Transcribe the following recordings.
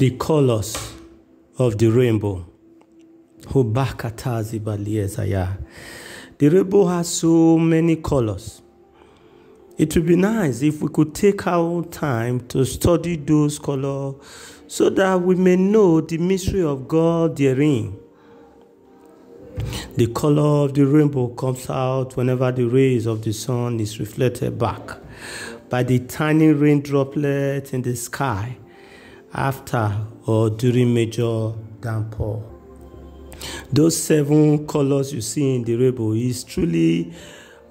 the colors of the rainbow. The rainbow has so many colors. It would be nice if we could take our time to study those colors so that we may know the mystery of God therein. The color of the rainbow comes out whenever the rays of the sun is reflected back by the tiny rain droplets in the sky after or during major downpour. Those seven colors you see in the rainbow is truly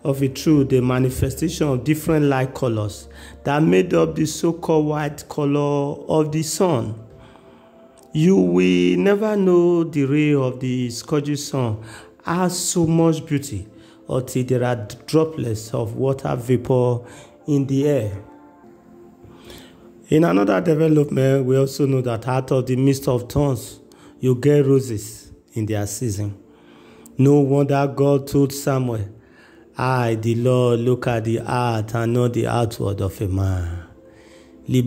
of a truth the manifestation of different light colors that made up the so-called white color of the sun. You will never know the ray of the scorching sun has so much beauty until there are droplets of water vapor in the air. In another development, we also know that out of the midst of thorns, you get roses in their season. No wonder God told Samuel, I, the Lord, look at the heart and not the outward of a man. The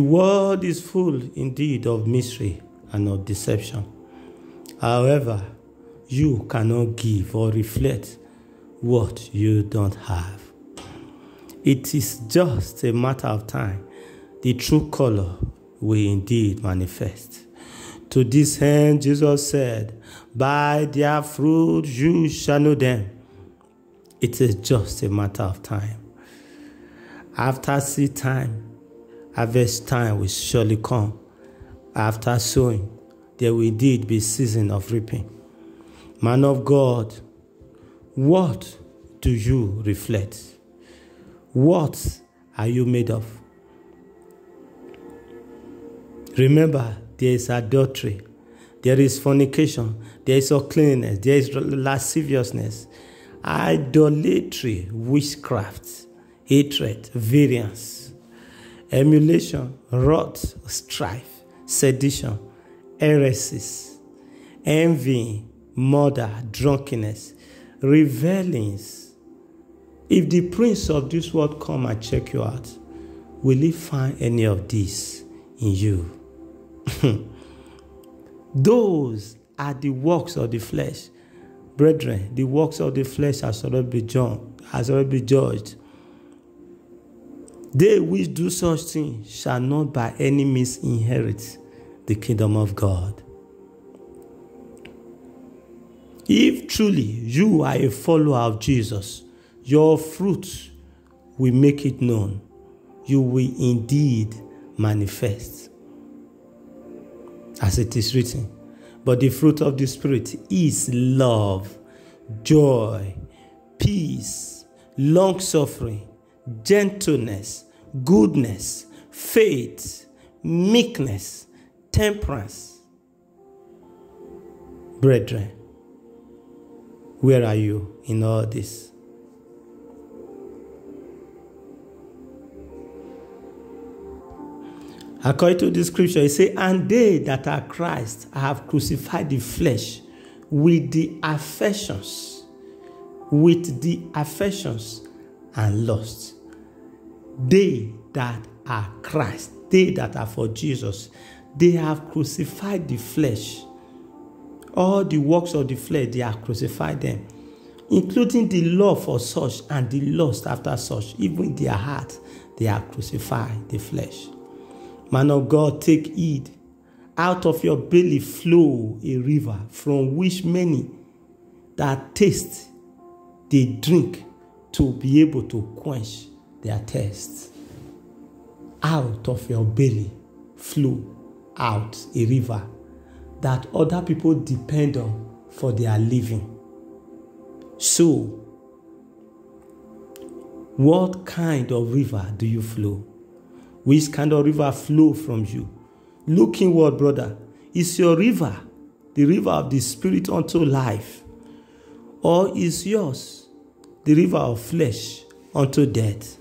world is full indeed of mystery and of deception. However, you cannot give or reflect what you don't have. It is just a matter of time. The true color will indeed manifest. To this end, Jesus said, By their fruit you shall know them. It is just a matter of time. After seed time, harvest time will surely come. After sowing, there will indeed be season of reaping. Man of God, what do you reflect? What are you made of? Remember, there is adultery, there is fornication, there is uncleanness, there is lasciviousness, idolatry, witchcraft, hatred, variance, emulation, wrath, strife, sedition, heresies, envy, murder, drunkenness, revelings. If the prince of this world come and check you out, will he find any of this in you? Those are the works of the flesh. Brethren, the works of the flesh has already been judged. Has already been judged. They which do such things shall not by any means inherit the kingdom of God. If truly you are a follower of Jesus, your fruit will make it known. You will indeed manifest. As it is written, but the fruit of the Spirit is love, joy, peace, long suffering, gentleness, goodness, faith, meekness, temperance. Brethren, where are you in all this? According to the scripture, it says, And they that are Christ have crucified the flesh with the affections, with the affections and lusts. They that are Christ, they that are for Jesus, they have crucified the flesh. All the works of the flesh, they have crucified them, including the love for such and the lust after such. Even their heart, they have crucified the flesh. Man of God, take heed. Out of your belly flow a river from which many that taste, they drink to be able to quench their thirst. Out of your belly flow out a river that other people depend on for their living. So, what kind of river do you flow? Which kind of river flow from you? Look inward, brother. Is your river the river of the spirit unto life? Or is yours the river of flesh unto death?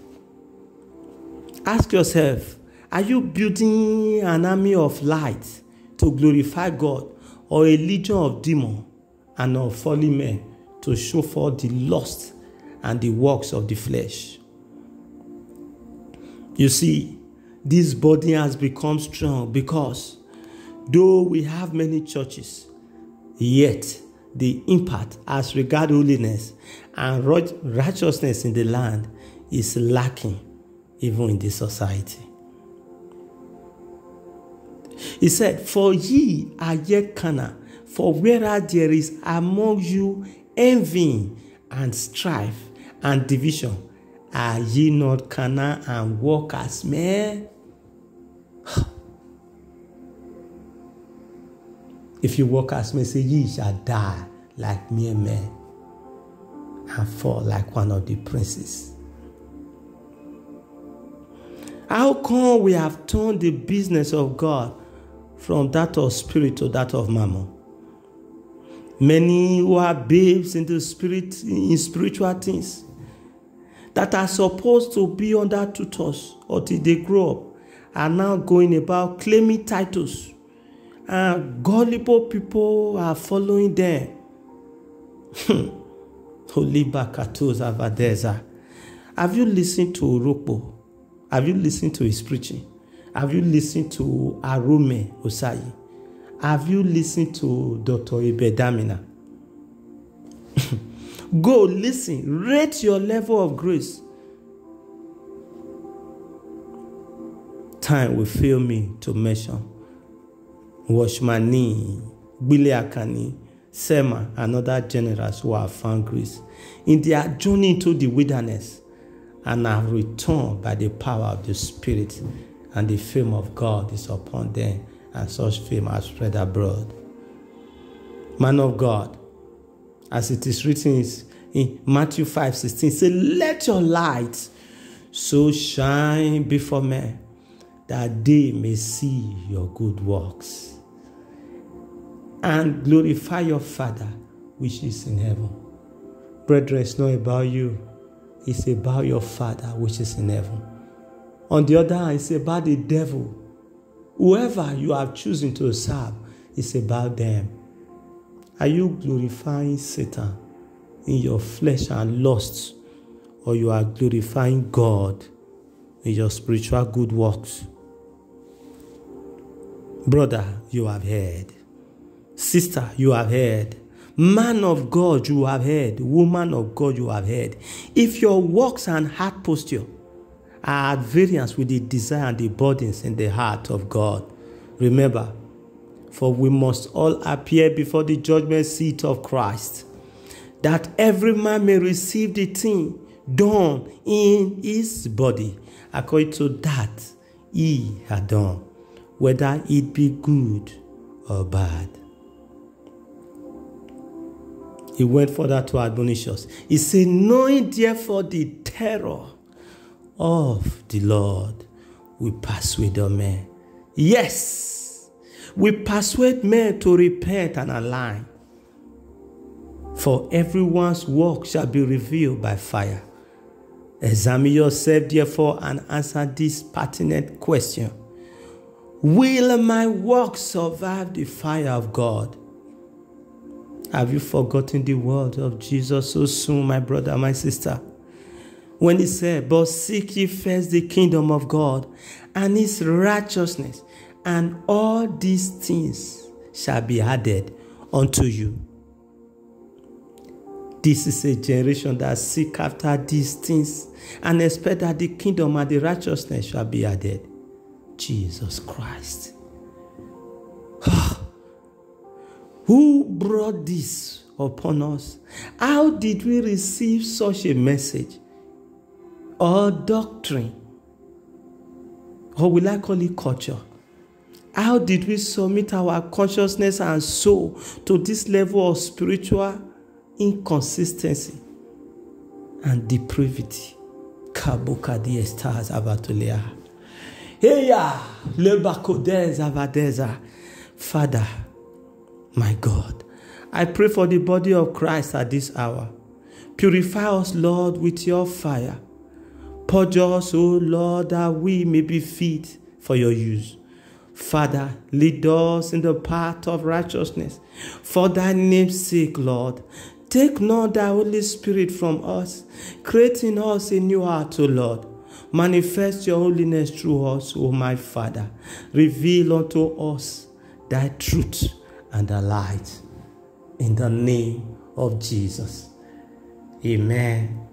Ask yourself are you building an army of light to glorify God or a legion of demons and of fallen men to show forth the lust and the works of the flesh? You see, this body has become strong because though we have many churches, yet the impact as regard holiness and righteousness in the land is lacking even in this society. He said, For ye are yet carnal, for whereas there is among you envy and strife and division, are ye not carnal and walk as men? If you walk as men, say, Ye shall die like mere men and fall like one of the princes. How come we have turned the business of God from that of spirit to that of mammon? Many who are babes in the spirit in spiritual things that are supposed to be under tutors until they grow up are now going about claiming titles. And gullible people are following them. Holy Bakatos Avadeza. Have you listened to Oropo? Have you listened to his preaching? Have you listened to Arume Osayi? Have you listened to Dr. Ibedamina? Go listen, rate your level of grace. Time will fail me to mention. Washmani, Gbile Akanni, Sema, and other generals who have found grace. In their journey into the wilderness and have returned by the power of the Spirit, and the fame of God is upon them, and such fame has spread abroad. Man of God, as it is written in Matthew 5 16, say, Let your light so shine before men that they may see your good works and glorify your Father which is in heaven. Brethren, it's not about you, it's about your Father which is in heaven. On the other hand, it's about the devil. Whoever you have chosen to serve, it's about them. Are you glorifying Satan in your flesh and lusts, or you are glorifying God in your spiritual good works? Brother, you have heard. Sister, you have heard. Man of God, you have heard. Woman of God, you have heard. If your works and heart posture are at variance with the desire and the burdens in the heart of God, remember, for we must all appear before the judgment seat of Christ, that every man may receive the thing done in his body according to that he had done, whether it be good or bad he went further to admonish us. He said, Knowing therefore the terror of the Lord, we persuade men. Yes, we persuade men to repent and align. For everyone's work shall be revealed by fire. Examine yourself, therefore, and answer this pertinent question Will my work survive the fire of God? Have you forgotten the word of Jesus so soon, my brother, my sister? When he said, But seek ye first the kingdom of God and his righteousness, and all these things shall be added unto you. This is a generation that seek after these things and expect that the kingdom and the righteousness shall be added. Jesus Christ. Ah. Who brought this upon us? How did we receive such a message or doctrine? Or will I call it culture? How did we submit our consciousness and soul to this level of spiritual inconsistency and depravity? Kabuka di stars abatulea. Heya lebakodez avadeza. Father, my God, I pray for the body of Christ at this hour. Purify us, Lord, with your fire. Purge us, O Lord, that we may be fit for your use. Father, lead us in the path of righteousness. For thy name's sake, Lord, take not thy Holy Spirit from us. Create in us a new heart, O Lord. Manifest your holiness through us, O my Father. Reveal unto us thy truth and thy light. In the name of Jesus. Amen